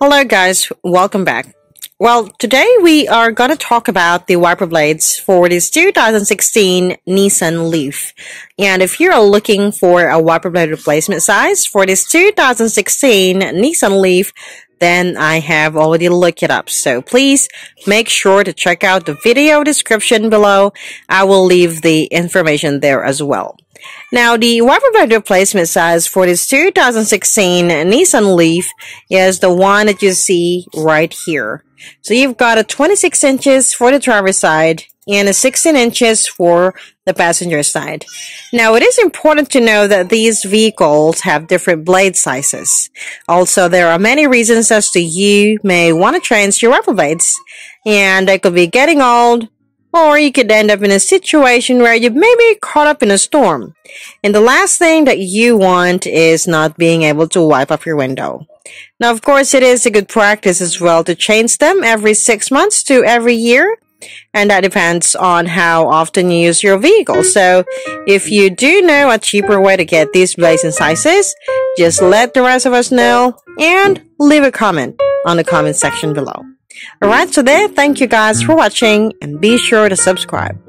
Hello guys, welcome back. Well, today we are going to talk about the wiper blades for this 2016 Nissan Leaf. And if you're looking for a wiper blade replacement size for this 2016 Nissan Leaf, then I have already looked it up. So please make sure to check out the video description below. I will leave the information there as well. Now, the wiper blade replacement size for this 2016 Nissan Leaf is the one that you see right here. So you've got a 26 inches for the driver's side and a 16 inches for the passenger side. Now, it is important to know that these vehicles have different blade sizes. Also, there are many reasons as to you may want to change your wiper blades, and they could be getting old, or you could end up in a situation where you may be caught up in a storm. And the last thing that you want is not being able to wipe up your window. Now, of course, it is a good practice as well to change them every six months to every year. And that depends on how often you use your vehicle. So if you do know a cheaper way to get these and sizes, just let the rest of us know and leave a comment on the comment section below. Alright, so there, thank you guys for watching and be sure to subscribe.